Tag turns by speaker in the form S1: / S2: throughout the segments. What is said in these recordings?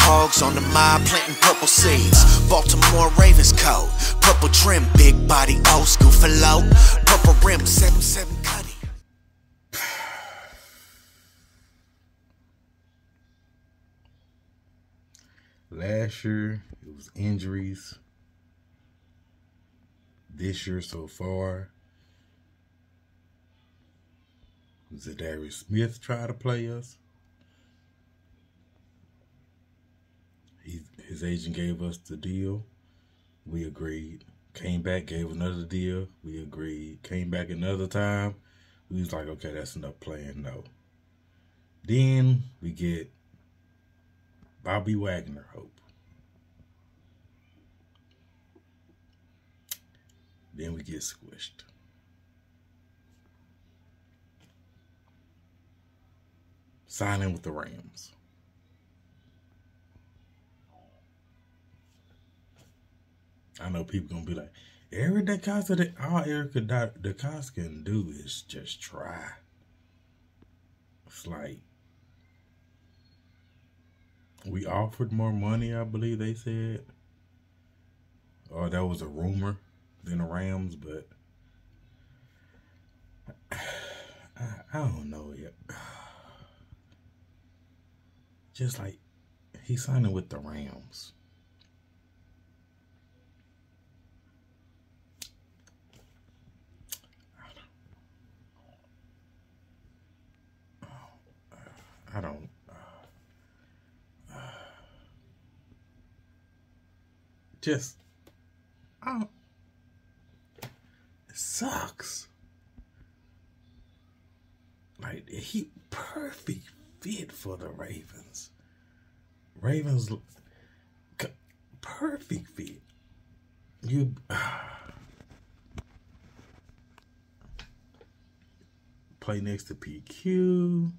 S1: hogs on the mob planting purple seeds. Baltimore Ravens coat, purple trim, big body, old school for low. Purple rim, 7-7 cutty.
S2: Last year, it was injuries. This year so far, Za'Darius Smith try to play us. He, his agent gave us the deal. We agreed. Came back, gave another deal. We agreed. Came back another time. We was like, okay, that's enough playing. No. Then we get Bobby Wagner hope. Then we get squished. Signing with the Rams. I know people gonna be like, Eric DeCosta, all Eric DeCosta can do is just try. It's like we offered more money, I believe they said. Or that was a rumor than the Rams, but I, I don't know yet. Just like he's signing with the Rams. I don't. Uh, just, don't, it sucks. Like he perfect fit for the Ravens. Ravens, perfect fit. You. Uh, play next to PQ.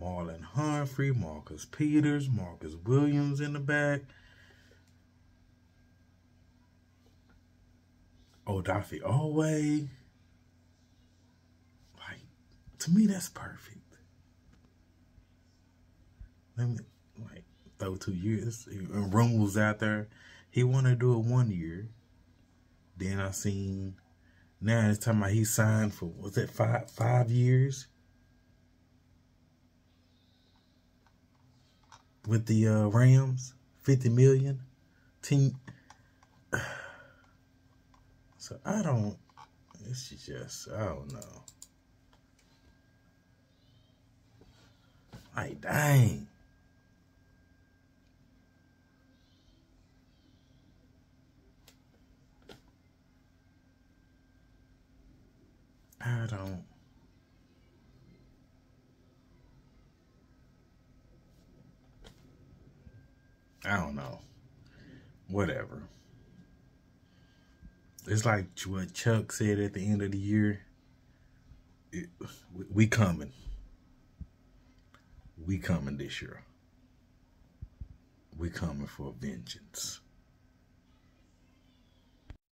S2: Marlon Humphrey, Marcus Peters, Marcus Williams in the back. Odafe Oweh. Like, to me, that's perfect. Let me, like, throw two years. And rumors out there. He wanted to do it one year. Then I seen, now it's talking about he signed for, was it five, five years? With the uh, Rams, 50 million. Team. So I don't, it's just, I don't know. Like, dang. I don't. I don't know. Whatever. It's like what Chuck said at the end of the year. It, we coming. We coming this year. We coming for vengeance.